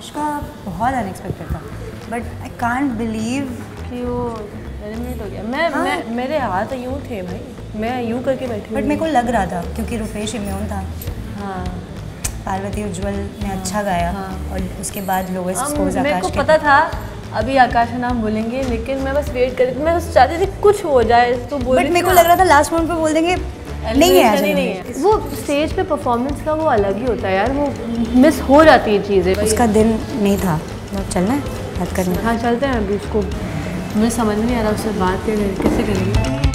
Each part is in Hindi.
आकाश का बहुत अनएक्सपेक्टेड था। बट आई कांट बिलीव कि वो एलिमिनेट हो गया। मैं हाँ। मैं मेरे हाथ यूँ थे भाई। मैं यूँ करके बैठी बट मेरे को लग रहा था क्योंकि रुपेश इम्यून था। हाँ। पार्वती उज्जवल ने हाँ, अच्छा गाया हाँ। और उसके बाद स्कोर्स मेरे को पता था अभी आकाश का नाम बोलेंगे लेकिन मैं बस वेट कर रही थी। मैं बस चाहती थी कुछ हो जाए तो बोल बट मेरे को लग रहा था लास्ट मोमेंट पे बोल देंगे नहीं है नहीं है। वो स्टेज पे परफॉर्मेंस का वो अलग ही होता है यार वो मिस हो जाती है चीज़ें उसका दिन नहीं था। चलना है बात करना हाँ। चलते हैं अभी उसको मुझे समझ में नहीं आ रहा उससे बात करें कैसे करेंगे?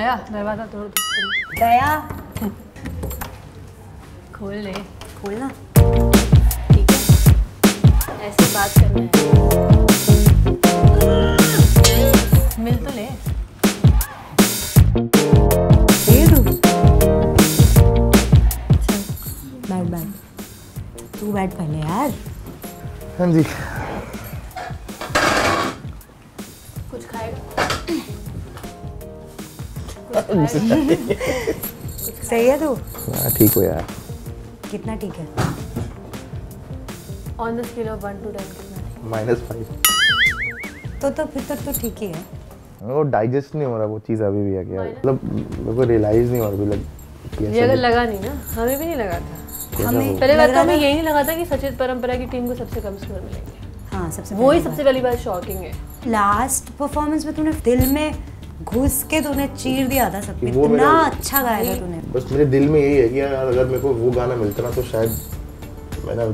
दया दरवाज़ा तोड़। गया खोल ले। खोलना ठीक है। ऐसे बात करना है। मिल तो ले। बैठ बैठ। तू बैठ पहले यार। हाँ जी। सही है तू? हाँ ठीक हो यार। कितना ठीक है? On the scale of one two ten कितना माइनस फाइव तो तो फिर तो, तो ठीक ही है। वो डाइजेस्ट नहीं हो रहा वो चीज़ अभी भी है क्या मतलब मेरे को रियलाइज़ नहीं हो रहा अभी लग ये अगर लगा नहीं ना? हमें भी नहीं लगा था। हमें पहले बात तो हमें यही नहीं लगा था कि सचित परंपरा की टीम को सबसे कम स्कोर मिलेंगे। हाँ सबसे वो ही पहली सबसे पहली बात शॉकिंग है। लास्ट परफॉर्मेंस में तूने दिल में घुस के तूने चीर दिया था सब पे इतना अच्छा गाया था तूने। बस मेरे दिल में यही है कि यार अगर मेरे को वो गाना मिलता ना तो शायद मैं ना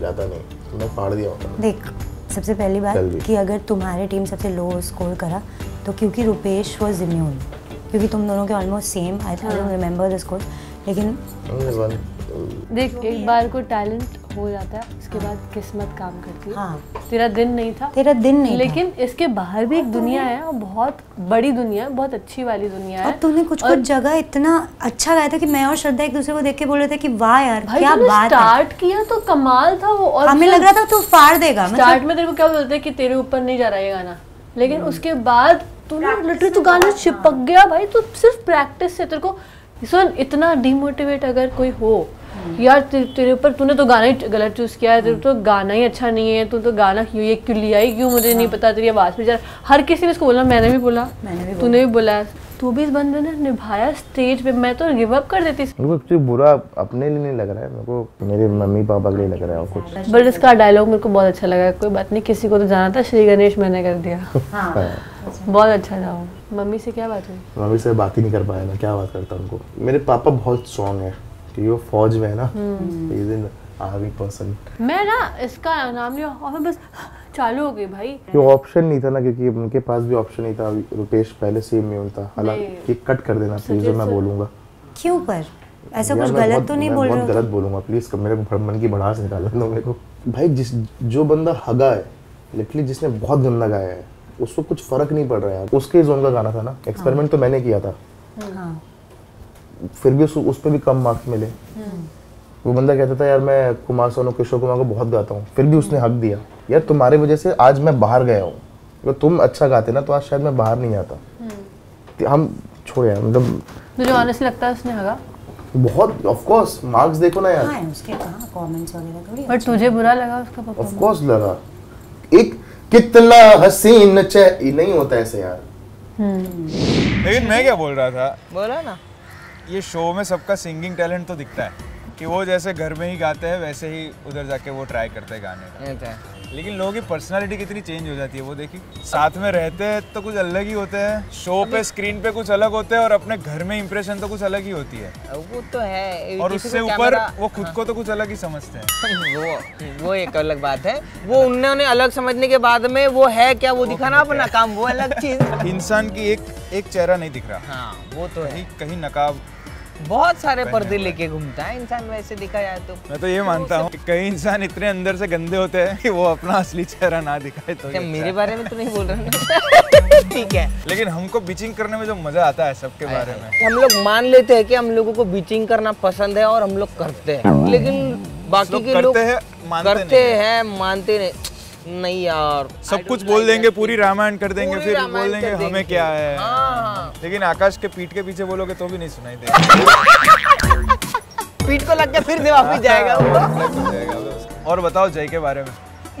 जाता नहीं। मैं फाड़ दिया होता। देख सबसे पहली बात कि अगर तुम्हारी टीम सबसे लो स्कोर करा तो क्योंकि रुपेश वॉज़ इम्यून क्योंकि तुम दोनों के almost same I don't remember the score लेकिन देख एक बार को टैलेंट हो जाता है उसके बाद किस्मत काम करती है। हाँ। तेरा दिन नहीं था। तेरा दिन नहीं था। लेकिन इसके बाहर भी एक दुनिया है और बहुत बड़ी दुनिया है बहुत अच्छी वाली दुनिया और है। तूने कुछ कुछ जगह इतना अच्छा गाया था कि मैं और श्रद्धा एक दूसरे को देख के बोल रहे थे कि वाह यार क्या बात स्टार्ट किया तो कमाल था वो और हमें लग रहा था तू फाड़ देगा स्टार्ट मतलब में तेरे को क्या बोलते हैं कि तेरे ऊपर नहीं जा रहा ये गाना। लेकिन उसके बाद तूने लिटरली तू गाना चिपक गया भाई तू सिर्फ़ प्रैक्टिस से तेरे को सुन इतना डिमोटिवेट अगर कोई हो यार तेरे ऊपर तूने तो गाना ही गलत चूज़ किया है। तेरे तो गाना ही अच्छा नहीं है। तू तो गाना क्यों ये क्यों लिया ही? क्यों मुझे नहीं पता? तेरी आवाज़ में हर किसी ने इसको बोला मैंने भी बोला। तूने भी बोला। तू भी इस बंदे ने निभाया स्टेज पे। मैं तो गिव अप कर देती। मेरे को कुछ बुरा अपने लिए नहीं लग रहा है। मेरे को मेरे मम्मी पापा के लिए लग रहा है और कुछ। बट इसका डायलॉग मेरे को बहुत अच्छा लगा। कोई बात नहीं किसी को तो जाना था। श्री गणेश मैंने कर दिया। हाँ। बहुत अच्छा था मम्मी से क्या बात हुई? मम्मी से बात ही नहीं कर पाया मैं। क्या बात करता उनको? मेरे पापा बहुत स्ट्रांग है। क्योंकि वो फौज में है ना इज़ इन आर्मी पर्सन मैं ना इसका नाम लिया और मैं बस चालू हो गई भाई। ये ऑप्शन नहीं था ना क्योंकि उनके पास भी ऑप्शन नहीं था। रुपेश पहले से इम्यून था। हालाँकि कट कर देना प्लीज़ और मैं बोलूँगा। क्यों पर? ऐसा कुछ गलत तो नहीं बोल बहुत रहे हो? गलत बोलूँगा प्लीज़ मेरे को मन की भड़ास निकालने दो मेरे को। भाई जिस जो बंदा हगा है लिटरली जिसने बहुत गंदा गाया है उसको कुछ फ़र्क नहीं पड़ रहा है। उसके जोन का गाना था ना एक्सपेरिमेंट तो मैंने किया था। हाँ। फिर भी उस, उस पर भी कम मार्क्स मिले। वो बंदा कहता था यार मैं कुमार सोनू किशोर कुमार को बहुत गाता हूँ फिर भी उसने हक दिया। यार तुम्हारी वजह से आज मैं बाहर गया हूँ। अगर तुम अच्छा गाते ना तो आज शायद मैं बाहर नहीं आता। तो हम छोड़े यार मतलब मुझे ऑनेस्टली लगता है उसने हगा। बहुत ऑफ़ कोर्स मार्क्स देखो ना यार। हाँ उसके कहाँ कमेंट्स वगैरह थोड़ी बट तुझे बुरा लगा उसका परफॉर्मेंस ऑफ़ कोर्स लगा। एक कितना हसीन चे नहीं होता ऐसे यार। लेकिन मैं क्या बोल रहा था? बोला ना। ये शो में सबका सिंगिंग टैलेंट तो दिखता है। कि वो जैसे घर में ही गाते हैं वैसे ही उधर जाके वो ट्राई करते हैं गाने का। तो है। लेकिन लोगों की पर्सनालिटी कितनी चेंज हो जाती है वो देखी साथ में रहते हैं तो कुछ अलग ही होते हैं। शो पे स्क्रीन पे कुछ अलग होते हैं और अपने घर में इंप्रेशन तो कुछ अलग ही होती है। वो तो है। और उससे ऊपर वो खुद को तो कुछ अलग ही समझते हैं। वो वो एक अलग बात है। वो उन्होंने अलग समझने के बाद में वो है क्या वो दिखाना अपना काम वो अलग चीज़। इंसान की एक एक चेहरा नहीं दिख रहा। हाँ वो तो है। कहीं कहीं नकाब बहुत सारे पर्दे लेके घूमता है। इंसान वैसे देखा जाए तो। मैं तो ये मानता हूँ कई इंसान इतने अंदर से गंदे होते हैं कि वो अपना असली चेहरा ना दिखाए तो क्या मेरे अच्छा। बारे में तो नहीं बोल रहा ठीक है। है। लेकिन हमको बीचिंग करने में जो मज़ा आता है सबके बारे में। हम लोग मान लेते हैं कि हम लोगों को बीचिंग करना पसंद है और हम लोग करते हैं। लेकिन बाकी के लोग करते हैं, मानते हैं मानते नहीं। नहीं यार। सब कुछ बोल देंगे पूरी रामायण कर देंगे फिर बोल देंगे हमें क्या है। हाँ। लेकिन आकाश के पीठ के पीछे बोलोगे तो भी नहीं सुनाई देगा। पीठ को लग के फिर से वापस जाएगा वो। और बताओ जय के बारे में।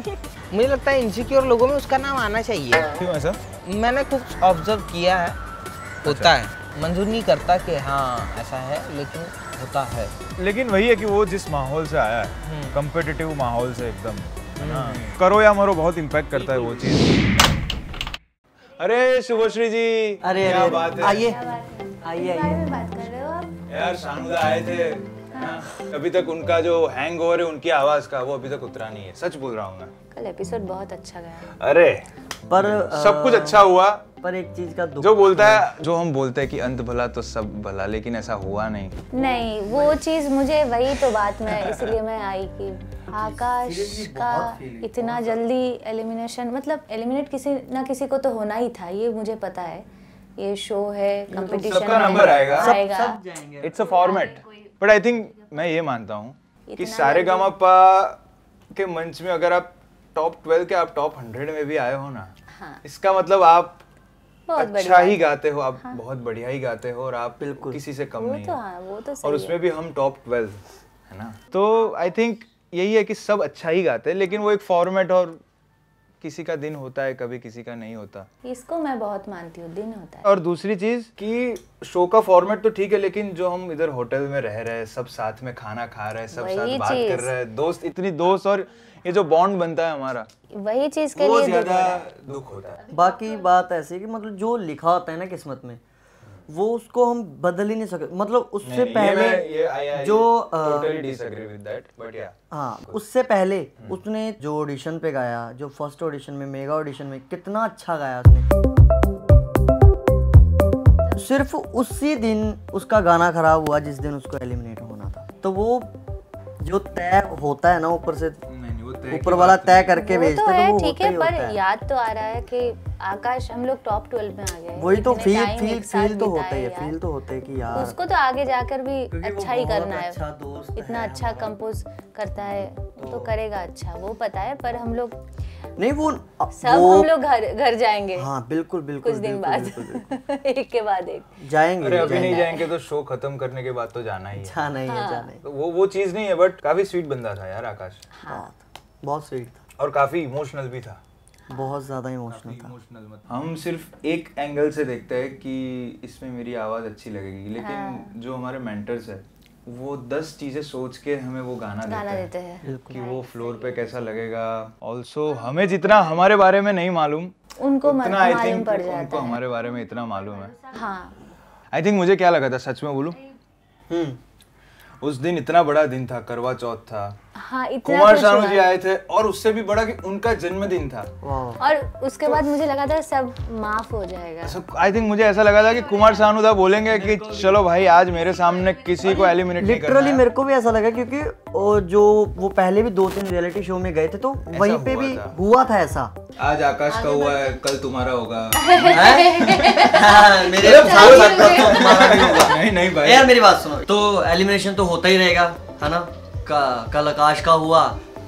मुझे लगता है इनसिक्योर लोगों में उसका नाम आना चाहिए। क्यों ऐसा? मैंने कुछ ऑब्ज़र्व किया है। होता है। मंजूर नहीं करता कि हाँ ऐसा है लेकिन होता है। लेकिन वही है कि वो जिस माहौल से आया है कंपेटिटिव माहौल से एकदम। है करो या मरो बहुत इम्पैक्ट करता है वो चीज़। अरे शुभश्री जी अरे क्या अरे बात है? आइए। आइए आइए। यार शानुदा आए थे। हाँ। अभी तक उनका जो हैंग ओवर है उनकी आवाज़ का वो अभी तक उतरा नहीं है। सच बोल रहा हूँ मैं। कल एपिसोड बहुत अच्छा गया। अरे पर सब कुछ अच्छा हुआ। पर एक चीज़ का दुख जो बोलता है। जो हम बोलते हैं कि अंत भला तो सब भला लेकिन ऐसा हुआ नहीं। नहीं वो चीज़ मुझे वही तो बात में इसलिए मैं आई कि आकाश का इतना जल्दी एलिमिनेशन मतलब एलिमिनेट किसी ना किसी को तो होना ही था ये मुझे पता है। ये शो है कंपटीशन सबका नंबर आएगा। सब- आएगा जाएँगे। It's a format but I think मैं ये मानता हूँ कि सारे गामा के मंच में अगर आप टॉप ट्वेल्व के आप टॉप हंड्रेड में भी आए हो ना हाँ। इसका मतलब आप बहुत अच्छा ही गाते हो आप हाँ। बहुत बढ़िया ही गाते हो और आप बिल्कुल। किसी से कम नहीं तो हाँ। वो तो और उसमें भी हम टॉप ट्वेल्व है ना? तो आई थिंक यही है कि सब अच्छा ही गाते हैं लेकिन वो एक फॉर्मेट और किसी का दिन होता है कभी किसी का नहीं होता। इसको मैं बहुत मानती हूँ दिन होता है। और दूसरी चीज़ कि शो का फॉर्मेट तो ठीक है लेकिन जो हम इधर होटल में रह रहे हैं सब साथ में खाना खा रहे हैं सब साथ बात कर रहे हैं दोस्त इतनी दोस्त और ये जो बॉन्ड बनता है हमारा वही चीज़ के लिए दुख ज़्यादा दुख होता है। बाकी बात ऐसी है कि मतलब जो लिखा होता है ना किस्मत में वो उसको हम बदल ही नहीं सकते मतलब उससे नहीं, ये मैं- ये जो totally disagree with that, but yeah. हाँ उससे पहले हम्म। उसने जो ऑडिशन पे गाया जो फ़र्स्ट ऑडिशन में मेगा ऑडिशन में कितना अच्छा गाया उसने। सिर्फ़ उसी दिन उसका गाना खराब हुआ जिस दिन उसको एलिमिनेट होना था। तो वो जो तय होता है ना ऊपर से तय की ऊपर वाला तय करके भेजते तो हैं, है तो ठीक है पर याद तो आ रहा है कि आकाश हम लोग टॉप ट्वेल्व में आ गए वही तो फील फील फील तो होता है फील तो होता है कि यार उसको तो आगे जाकर भी अच्छा ही करना है। अच्छा इतना अच्छा कंपोज करता है तो करेगा अच्छा वो पता है पर हम लोग नहीं वो सब वो हम लोग घर घर जाएँगे। हाँ बिल्कुल बिल्कुल कुछ दिन बाद। एक के बाद एक। जाएँगे अरे अभी नहीं जाएँगे। तो शो खत्म करने के बाद तो जाना ही जाना ही हाँ। है। जाना ही तो वो वो चीज़ नहीं है बट काफ़ी स्वीट बंदा था यार आकाश। बहुत। बहुत स्वीट था। और काफ़ी इमोशनल भी था। बहुत ज़्यादा इमोशनल था। इमोशनल हम सिर्फ़ एक एंगल से देखते हैं कि इसमें मेरी आवाज़ अच्छी लगेगी लेकिन जो हमारे मेंटर्स है वो दस चीज़ें सोच के हमें वो गाना गाना देते देते हैं। हैं कि वो फ्लोर पे कैसा लगेगा। ऑल्सो हमें जितना हमारे बारे में नहीं मालूम उनको उतना आई थिंक उनको है। हमारे बारे में इतना मालूम है। हाँ। आई थिंक मुझे क्या लगा था सच में बोलूँ? हम्म। उस दिन इतना बड़ा दिन था करवा चौथ था। हाँ कुमार कुछ शानू जी आए थे और उससे भी बड़ा कि उनका जन्मदिन था। और उसके तो, बाद मुझे लगा था सब माफ़ हो जाएगा। आई थिंक मुझे ऐसा लगा था कि कुमार सानूदा बोलेंगे कि चलो भाई आज मेरे सामने किसी को एलिमिनेट लिटरली मेरे को भी ऐसा लगा क्योंकि वो जो वो पहले भी दो तीन रियलिटी शो में गए थे तो वहीं पे भी हुआ था ऐसा। आज आकाश का हुआ है कल तुम्हारा होगा। मेरे तो भी होगा। नहीं नहीं भाई। यार मेरी बात सुनो। तो एलिमिनेशन तो होता ही रहेगा है ना? का, कल आकाश का हुआ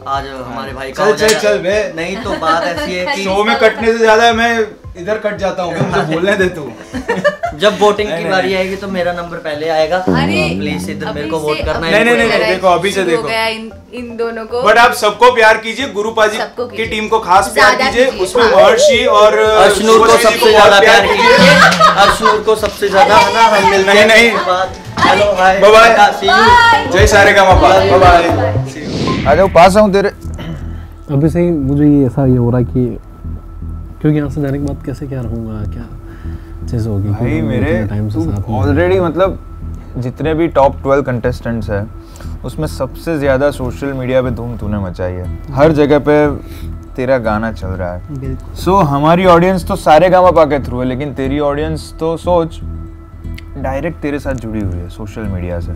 आज हमारे भाई का चल, चल, चल बे। नहीं तो बात ऐसी है कि शो में कटने से ज़्यादा मैं इधर कट जाता हूँ मुझे बोलने दे तू। जब वोटिंग की बारी आएगी तो मेरा नंबर पहले आएगा। प्लीज़ इधर मेरे को वोट करना अभी नहीं, नहीं, देखो, अभी से देखो। इन इन दोनों को। बट आप सबको प्यार कीजिए गुरुपा जी की टीम को खास प्यार कीजिए। उसमें हाँ। महर्षि और अर्शनूर को सबसे ज़्यादा प्यार कीजिए। अर्शनूर को सबसे ज़्यादा है ना? हम मिलते नहीं, हैं बाद हेलो see you. जय सारे का बाय बाय आ जाओ पास आऊँ तेरे। अभी से ही मुझे ये ऐसा ये हो रहा है कि क्योंकि यहाँ से जाने के बाद कैसे क्या रहूँगा क्या चीज़ होगी? भाई मेरे ऑलरेडी मतलब जितने भी टॉप ट्वेल्व कंटेस्टेंट्स हैं उसमें सबसे ज़्यादा सोशल मीडिया पे धूम तूने मचाई है। हर जगह पे तेरा गाना चल रहा है। सो so, हमारी ऑडियंस तो सारे गामा पा के थ्रू है लेकिन तेरी ऑडियंस तो सोच डायरेक्ट तेरे साथ जुड़ी हुई है सोशल मीडिया से आ,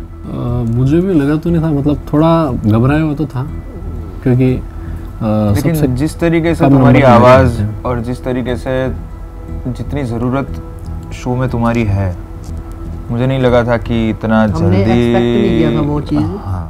मुझे भी लगा तो नहीं था मतलब थोड़ा घबराया हुआ तो था क्योंकि आ, सबसे लेकिन जिस तरीके से तुम्हारी आवाज़ और जिस तरीके से जितनी ज़रूरत शो में तुम्हारी है मुझे नहीं लगा था कि इतना जल्दी expect नहीं किया था वो चीज़। हाँ